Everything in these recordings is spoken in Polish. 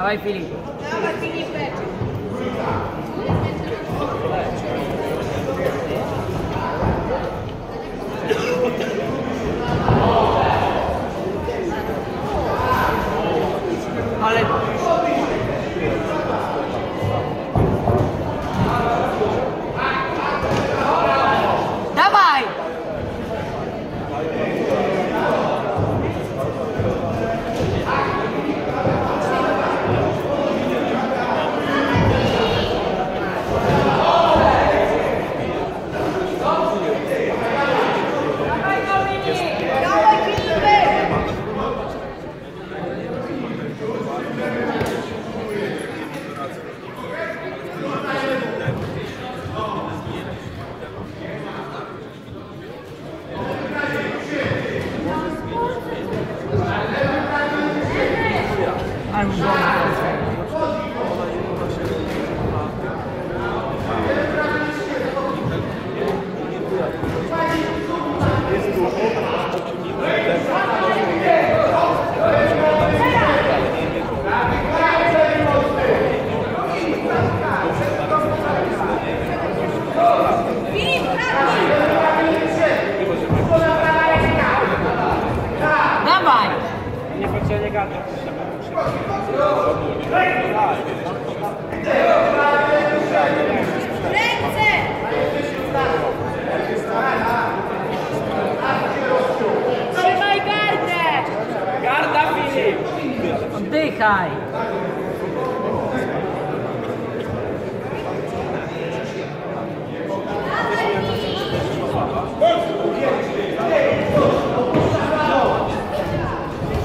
Dawaj Filip. Dawaj Filipek. Ale... Dawaj! Dawaj Filipek. Ale mu wolno. Filip, kradnij. Dawaj! Ręce. Trzymaj gardę. Garda Filip! Oddychaj!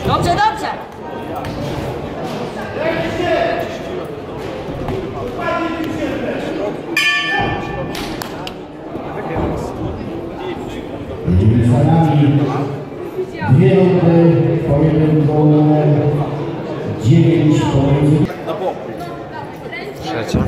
Dobrze, dobrze! Za nami dwie Trzecia.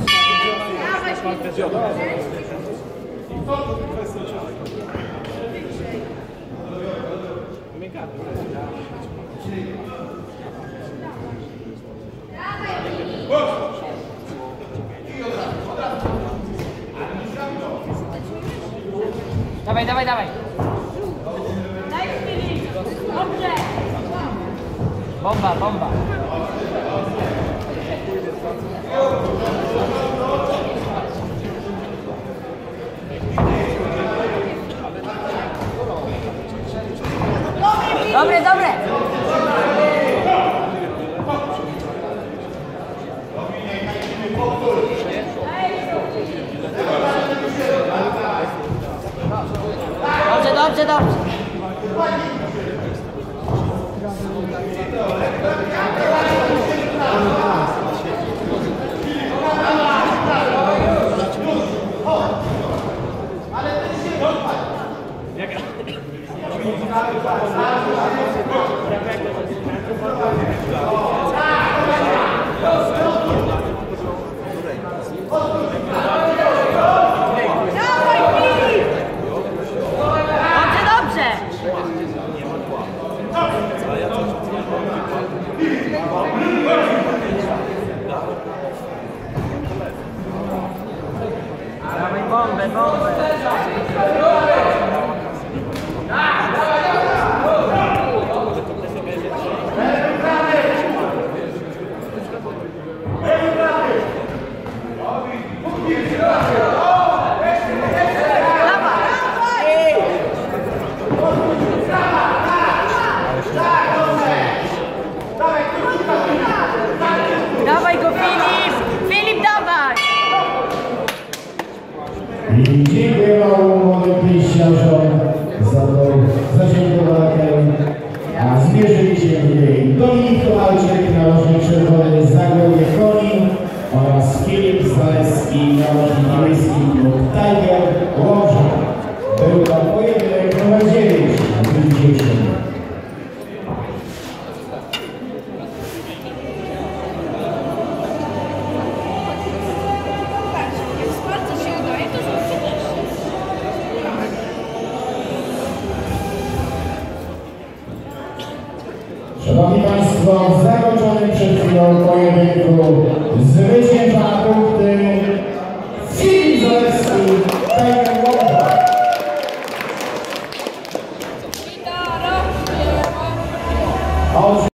Dawaj. Dawaj, dawaj! Daj Filip. Dobrze. Bomba, bomba! Dobrze, dobrze, dobrze! Dawaj Filip. Dobrze, dobrze! Dawaj bombę, bombę! Dawaj go Filip! Filip, dawaj! I dziękuję małemu za to zadziękowanie. A zmierzyli się tutaj Dominik Kowalczyk, narożnik czerwony Zagłębie Konin oraz Filip Zaleski, narożnik miejski klub Tiger Łoża. został zakończony przed chwilą pojedynku zwyciężaków